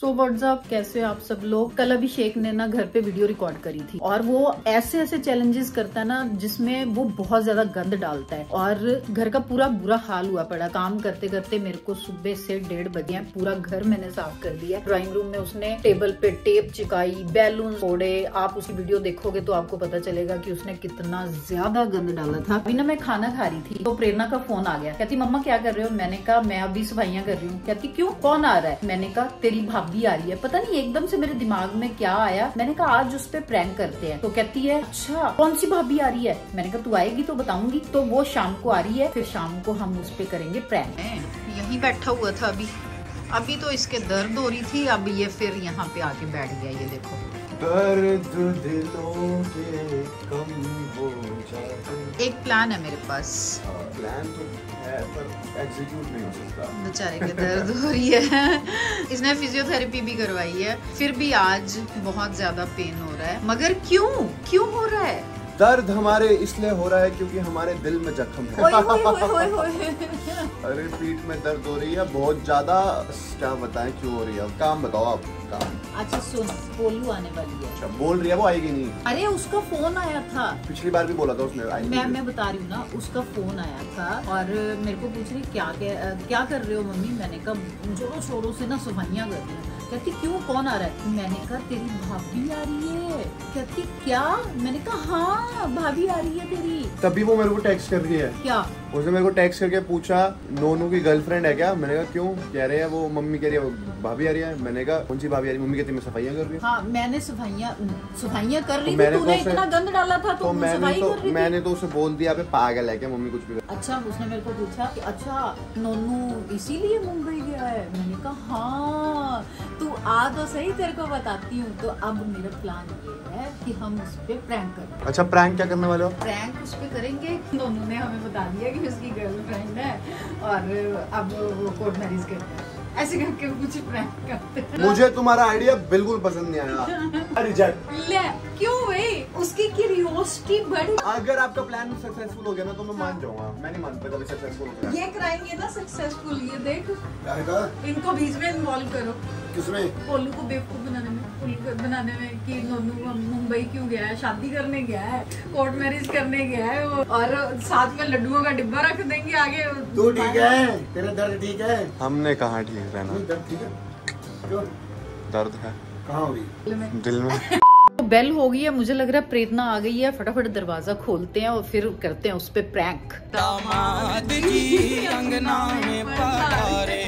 सो so, WhatsApp कैसे आप सब लोग? कल अभिषेक ने ना घर पे वीडियो रिकॉर्ड करी थी। और वो ऐसे ऐसे चैलेंजेस करता है ना जिसमें वो बहुत ज़्यादा गंद डालता है। और घर का पूरा बुरा हाल हुआ पड़ा। काम करते करते मेरे को सुबह से डेढ़ बजे पूरा घर मैंने साफ़ कर दिया। ड्राइंग रूम में उसने टेबल पे टेप चिकाई बैलून फोड़े। आप उसकी वीडियो देखोगे तो आपको पता चलेगा की उसने कितना ज़्यादा गंद डाला था। अभी ना मैं खाना खा रही थी तो प्रेरणा का फ़ोन आ गया। कहती मम्मा क्या कर रहे हो? मैंने कहा मैं अभी सफाइयाँ कर रही हूँ। कहती क्यों? कौन आ रहा है? मैंने कहा तेरी भाभी भाभी आ रही है। पता नहीं एकदम से मेरे दिमाग में क्या आया। मैंने कहा आज उस पर प्रैंक करते हैं। तो कहती है अच्छा कौन सी भाभी आ रही है? मैंने कहा तू आएगी तो बताऊँगी। तो वो शाम को आ रही है फिर शाम को हम उस पर करेंगे प्रैंक यही बैठा हुआ था अभी। अभी तो इसके दर्द हो रही थी अब ये फिर यहाँ पे आके बैठ गया ये देखो। दर्द दिलों के कम हो जाते। एक प्लान है मेरे पास। प्लान तो बेचारे के दर्द हो रही है। इसने फिजियोथेरेपी भी करवाई है, फिर भी आज बहुत ज़्यादा पेन हो रहा है। मगर क्यों? क्यों हो रहा है? दर्द हमारे इसलिए हो रहा है क्योंकि हमारे दिल में जख्म है। अरे पीठ में दर्द हो रही है बहुत ज़्यादा क्या बताएँ क्यों हो रही है? काम बताओ आप काम। अच्छा सुन पोलू आने वाली है। अच्छा बोल रही है वो आएगी नहीं। अरे उसका फ़ोन आया था। पिछली बार भी बोला था उसने मैं मैं बता रही हूँ ना उसका फ़ोन आया था और मेरे को पूछ रही क्या क्या कर रहे हो मम्मी? मैंने कहा जोरों शोरों से ना सफाइयाँ कर रही हूँ। कहती क्यों? कौन आ रहा है? मैंने कहा तेरी भाभी आ रही है। कहती क्या? मैंने कहा हाँ भाभी आ रही है तेरी। तभी वो मेरे को टेक्स्ट कर रही है। क्या? उसने मेरे को टेक्स्ट करके पूछा नोनू की गर्लफ्रेंड है क्या? मैंने कहा क्यों? कह रहे हैं वो मम्मी कह रही है भाभी आ रही है। मैंने कहा कौन सी भाभी आ रही है? मम्मी कहती है, मैं सफाइयाँ कर रही हूँ। हाँ मैंने सफाइयाँ सफाइयाँ कर रही तो थी तूने तो इतना गंद डाला था तो, मैंने सफ़ाई तो कर रही मैंने तो उसे बोल दिया पागल है क्या मम्मी कुछ भी अच्छा उसने मेरे को पूछा कि अच्छा नोनू इसीलिए मुंबई गया है? मैंने कहा हाँ तू आ तो सही तेरे को बताती हूँ। तो अब मेरा प्लान ये है कि हम उस पे प्रैंक करें अच्छा प्रैंक क्या करने वाले हो? प्रैंक उस पे करेंगे। नोनू ने हमें बता दिया कि उसकी गर्लफ्रेंड है और अब वो कोर्ट मैरिज करता है। ऐसे करके कुछ प्रैंक करते मुझे तुम्हारा आइडिया बिल्कुल पसंद नहीं आया। रिजेक्ट ले क्यों भाई उसकी क्यूरियोसिटी बढ़। अगर आपका प्लान सक्सेसफुल हो गया ना तो मैं मान जाऊँगा। मैं नहीं मानता कभी सक्सेसफुल हो गया। ये कराएँगे ना सक्सेसफुल ये देख? इनको बीच में इन्वॉल्व करो। किसमें? पोलू को बेवकूफ़ बनाने में। बनाने में कि नोनू मुंबई क्यों गया है शादी करने गया है कोर्ट मैरिज करने गया है और साथ में लड्डुओं का डिब्बा रख देंगे आगे। तू ठीक है? तेरा दर्द ठीक है? हमने कहा ठीक रहना? दर्द ठीक है। दर्द है। कहाँ हो दिल में। बेल हो गई है मुझे लग रहा है प्रेरणा आ गई है फटाफट दरवाज़ा खोलते हैं और फिर करते हैं उस पे प्रैंक पधारे।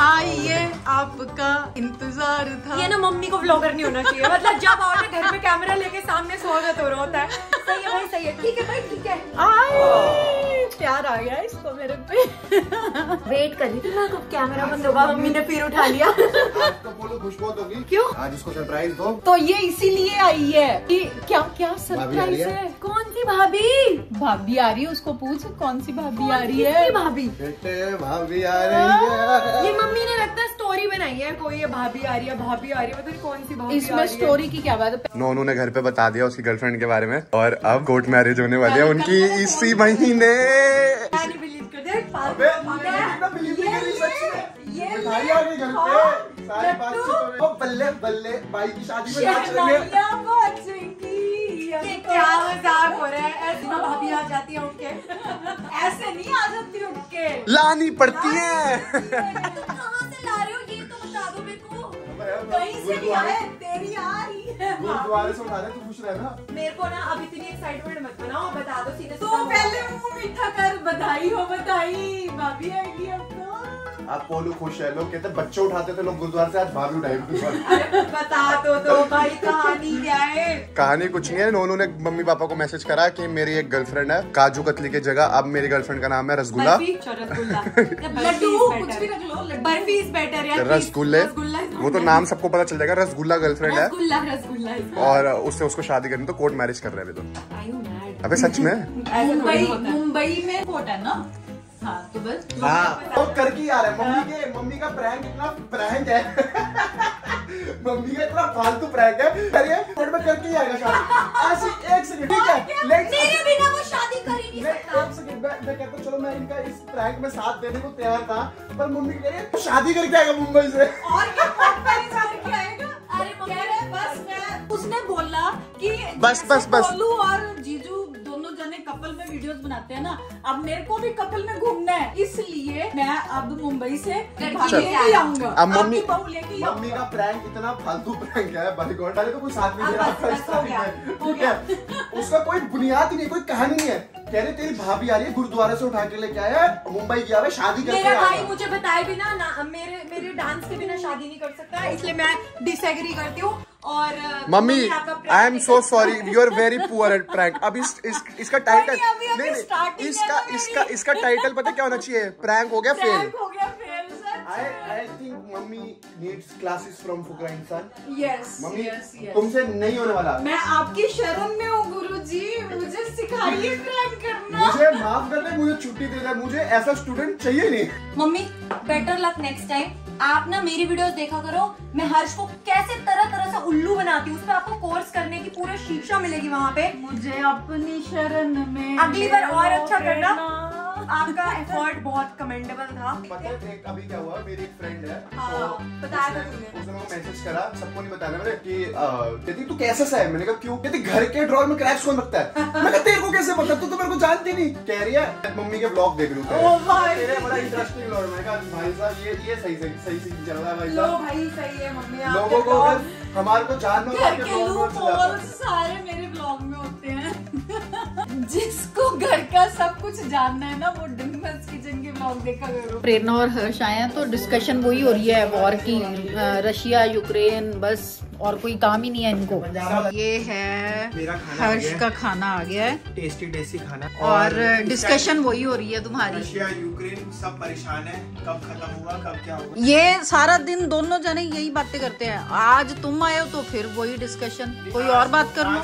आइए आपका इंतज़ार था। ये ना मम्मी को ब्लॉगर नहीं होना चाहिए। मतलब जब आओ घर में कैमरा लेके सामने स्वागत हो रहा होता है। सही है भाई सही है। ठीक है भाई ठीक है। आए, प्यार आ गया इसको मेरे पे। वेट कर रही थी मैं कब कैमरा बंद होगा? मम्मी ने फिर उठा लिया। आज खुश बहुत होगी। क्यों? आज इसको सरप्राइज़ दो। तो ये इसीलिए आई है कि क्या क्या सरप्राइज़ है? है? कौन सी भाभी? भाभी आ रही है उसको पूछ कौन सी भाभी आ रही है? भाभी? भाभी आ रही है। है कोई ये भाभी आ रही है भाभी आ रही है पता नहीं कौन सी भाभी इसमें स्टोरी की क्या बात है? नोनू ने घर पे बता दिया उसकी गर्लफ्रेंड के बारे में। और अब कोर्ट मैरिज होने वाली है उनकी इसी महीने। हो। रही। ओ, बल्ले बल्ले भाई की शादी में। ये क्या मज़ाक हो रहा है? ऐसी ना भाभी आ जाती है उठ के ऐसे नहीं आ जाती उठ के लानी पड़ती है। कहीं से भी आए तेरी आ रही है गुरुद्वारे से उठा रहे तू खुश रहना। मेरे को ना अब इतनी एक्साइटमेंट मत बनाओ बता दो सीधे तो पहले मुँह मीठा कर बधाई हो बधाई। भाभी आएगी अब तो। आप पोलू खुश है। लोग कहते हैं बच्चे उठाते थे लोग गुरुद्वारे से आज भाभी उठाए बता दो तो भाई कहानी क्या है? कहानी कुछ नहीं है। नोनू ने मम्मी पापा को मैसेज करा कि मेरी एक गर्लफ्रेंड है काजू कतली की जगह। अब मेरी गर्लफ्रेंड का नाम है रसगुल्ला। अच्छा, रसगुल्ला। लड्डू कुछ भी रख लो लड्डू। बर्फ़ी इज़ बेटर यार रसगुल्ले। वो तो नाम सबको पता चल जाएगा रसगुल्ला गर्लफ्रेंड है। रसगुल्ला रसगुल्ला is- और उससे उसको शादी करनी तो कोर्ट मैरिज कर रहे हैं अभी तो? अबे सच में? मुंबई। मुंबई में कोर्ट है ना? हाँ तो बस। हाँ वो करके आ रहा है। मम्मी के मम्मी का प्रैंक इतना प्रैंक है। मम्मी का इतना फालतू प्रैंक है। अरे बट मैं करके ही आएगा शादी। ऐसे एक सेकंड ठीक है? लेट्स मेरे बिना वो शादी कर ही नहीं मैं सकता। एक सेकंड मैं मैं कहता चलो मैं इनका इस प्रैंक में साथ देने को तैयार था पर मम्मी कह रही है शादी करके आएगा मुंबई से। और क्या पॉपकॉर्न करके आएगा? अरे कह रहे बस मैं उसने बोला कि बस, बस, बस। और जीजू कपल में वीडियोस बनाते हैं ना अब मेरे को भी कपल में घूमना है इसलिए मैं अब मुंबई से आऊँगा। अब मम्मी मम्मी का प्रैंक इतना फालतू प्रैंक है भाई गॉड डाले तो कोई साथ हो में, उसका कोई बुनियाद ही नहीं कोई कहानी नहीं है। कह रहे तेरी भाभी आ रही है गुरुद्वारे से उठा के लेके आया है मुंबई गया है शादी करके मेरा भाई मुझे बताए बिना ना मेरे मेरे डांस के बिना शादी नहीं कर सकता इसलिए मैं डिसएग्री करती हूँ और mummy I am so sorry you are very poor at prank अब इस, इस इसका टाइटल नहीं, नहीं, अभी नहीं नहीं starting है इसका इसका इसका टाइटल पता क्या होना चाहिए? प्रैंक हो गया fail I I think mummy needs classes from Fukra Insaan yes mummy yes yes तुमसे नहीं होने वाला। मैं आपकी शरण में हूँ गुरुजी। मुझे सिखाइए प्रैंक करना। मुझे माफ़ कर दे मुझे छुट्टी दे दे मुझे ऐसा स्टूडेंट चाहिए नहीं। Mummy better luck next time आप ना मेरी वीडियोस देखा करो। मैं हर्ष को कैसे तरह तरह से उल्लू बनाती हूँ उस पर आपको कोर्स करने की पूरी शिक्षा मिलेगी वहाँ पे। मुझे अपनी शरण में अगली बार और अच्छा करना। आपका एफर्ट बहुत कमेंडेबल था। पता है एक अभी क्या हुआ? मेरी एक फ्रेंड है हाँ, तो बताया था तूने। उसने मैसेज करा सबको नहीं बताना। मैंने कि कहती तू कैसा सा है? मैंने कहा क्यों? कहती घर के ड्रॉर में क्रैक्स कौन रखता है? कहा तेरे को कैसे पता? तू तो मेरे को जानती नहीं। कह रही है मम्मी के ब्लॉग देख लूँ तेरे। बड़ा इंटरेस्टिंग लॉर्ड मैं कहा भाई साहब ये ये सही सही सही सही चल रहा है भाई लो भाई सही है मम्मी लोगों को हमारे को जानना घर के में लूप चले सारे मेरे ब्लॉग में होते हैं। जिसको घर का सब कुछ जानना है ना वो डिम्पल्स किचन के ब्लॉग देखा करो। प्रेरणा और हर्ष आए हैं तो डिस्कशन वही हो रही है वॉर की रशिया यूक्रेन बस और कोई काम ही नहीं है इनको। ये है मेरा खाना हर्ष का खाना आ गया है। टेस्टी टेस्टी खाना। और डिस्कशन वही हो रही है तुम्हारी। रशिया यूक्रेन सब परेशान है। कब खत्म होगा कब क्या होगा? ये सारा दिन दोनों जने यही बातें करते हैं। आज तुम आए हो तो फिर वही डिस्कशन कोई और बात कर लो।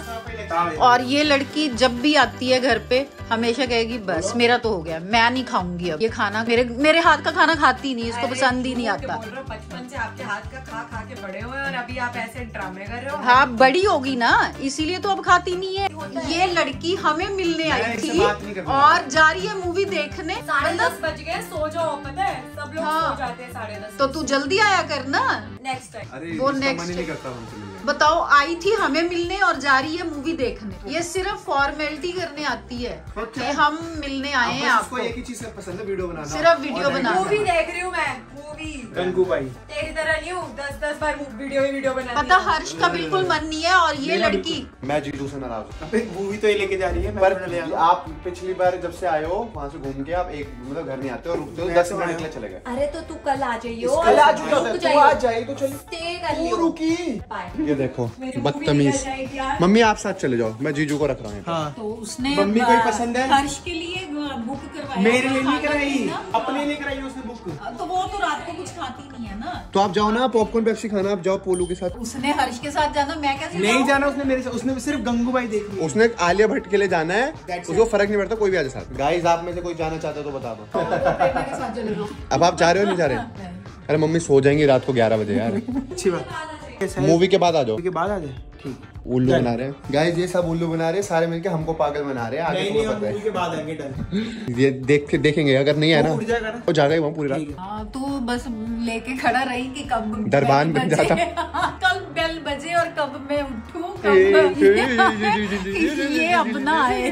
और ये लड़की जब भी आती है घर पे हमेशा कहेगी बस मेरा तो हो गया मैं नहीं खाऊँगी अब। ये खाना मेरे मेरे हाथ का खाना खाती नहीं इसको पसंद ही नहीं आता। बोल रहे हो, बचपन से आपके हाथ का खा खा के बड़े हुए और अभी आप ऐसे ड्रामे कर रहे हो? हाँ बड़ी होगी ना इसीलिए तो अब खाती नहीं है। ये लड़की हमें मिलने आई थी करना। और जा रही है मूवी देखने। साढ़े मतलब दस बज गए सो जाओ पता है? सब लोग हाँ। सो जाते हैं साढ़े दस तो तू जल्दी आया कर ना नेक्स्ट टाइम वो next नहीं करता। बताओ आई थी हमें मिलने और जा रही है मूवी देखने। ये सिर्फ़ फॉर्मेलिटी करने आती है कि हम मिलने आए हैं आपको। एक ही चीज़ पसंद है वीडियो बनाना? सिर्फ़ वीडियो बनाना। मूवी देख रही हूँ मैं मूवी गंगू भाई। तेरी तरह नहीं हूँ दस दस बार वीडियो ही वीडियो बनाती पता हर्ष का बिल्कुल मन नहीं है और ये लड़की मैं जीजू से नाराज़ हूँ। मूवी तो ये लेके जा रही है पर। आप पिछली बार जब से आए हो वहाँ से घूम के आप एक मतलब घर नहीं आते और रुकते हो दस तो मिनट लिए चले गए। अरे तो तू कल आ जाइयो। कल आ चुका तू जाइयो। तो चल। स्टे कर लियो। रुकी। देखो बदतमीज। मम्मी आप साथ चले जाओ मैं जीजू को रख रहा हूँ हाँ। तो उसने मम्मी को पसंद है? हर्ष के लिए बुक करवाया। मेरे लिए नहीं कराई अपने लिए कराई उसने बुक तो वो तो रात को कुछ खाती नहीं है ना। तो आप जाओ ना पॉपकॉर्न पेप्सी खाना आप जाओ पोलू के साथ। उसने हर्ष के साथ जाना मैं कैसे नहीं? जाना उसने मेरे से उसने सिर्फ़ गंगू भाई देख उसने आलिया भट्ट के लिए जाना है उसको फ़र्क नहीं पड़ता कोई भी आ जाए साथ। गाइस आप में से कोई जाना चाहता है तो बता दो। साथ अब आप जा रहे हो नहीं जा रहे? अरे मम्मी सो जाएँगी रात को ग्यारह बजे यार। अच्छी बात। है? मूवी के बाद आ जाओ के बाद आ जाए ठीक उल्लू बना रहे हैं गाइस ये सब उल्लू बना रहे हैं सारे मिलके हमको पागल बना रहे हैं आगे नहीं पता मूवी के बाद आएँगे डन ये देख के देखेंगे अगर नहीं है ना वो उड़ जाएगा ही वहाँ पूरी रात है हाँ तू बस लेके खड़ा रही कि कब दरबान बन जाता। कल बेल बजे और कब मैं उठूं ये अपना है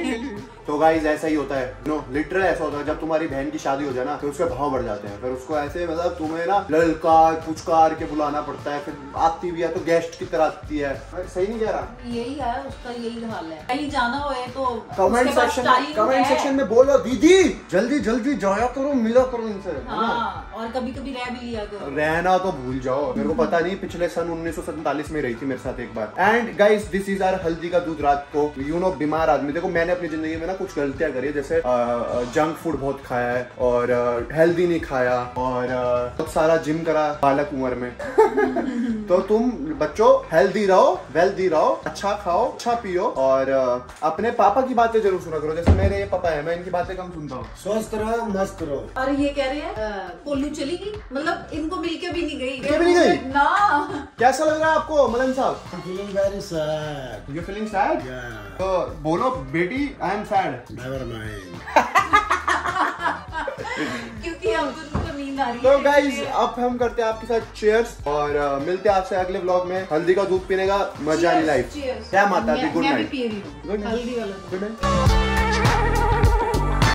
तो गाइज़ ऐसा ही होता है। नो लिटरल ऐसा होता है। जब तुम्हारी बहन की शादी हो जाए ना तो उसके भाव बढ़ जाते हैं। फिर उसको ऐसे मतलब तुम्हें ना ललकार पुचकार के बुलाना पड़ता है। फिर आती भी है तो गेस्ट की तरह आती है। सही नहीं कह रहा। यही है उसका यही हाल है। कहीं जाना होए तो कमेंट सेक्शन कमेंट सेक्शन में बोलो दीदी जल्दी जल्दी जाया करो मिला करो इनसे। हाँ और कभी कभी रह भी लिया करो। रहना तो भूल जाओ। मेरे को पता नहीं पिछले सन उन्नीस में रही थी मेरे साथ एक बार। And guys this is our हल्दी का दूध रात को। यू नो बीमार आदमी। देखो मैंने अपनी ज़िंदगी में ना कुछ गलतियाँ करी जैसे जंक फ़ूड बहुत खाया है और हेल्दी नहीं खाया और बहुत सारा जिम करा बालक उम्र में। तो तुम बच्चों हेल्दी रहो वेल्दी रहो अच्छा खाओ अच्छा पियो और अपने पापा की बातें ज़रूर सुना करो। जैसे मेरे ये पापा है मैं इनकी बातें कम सुनता हूँ। स्वस्थ रहो मस्त रहो। और ये कह रहे हैं कोल्लू चली गई? मतलब इनको मिलके भी नहीं गई। भी नहीं गई? ना। कैसा लग रहा है आपको मलन साहब? Feeling very sad you feeling sad तो बोलो बेटी I am sad never mind क्योंकि उनको नींद आ रही तो गाइज़ अब हम करते हैं आपके साथ चेयर्स और मिलते हैं आपसे अगले ब्लॉग में। हल्दी का दूध पीने का मज़ा नहीं लाइफ. क्या माता दी गुड नाइट गुड नाइट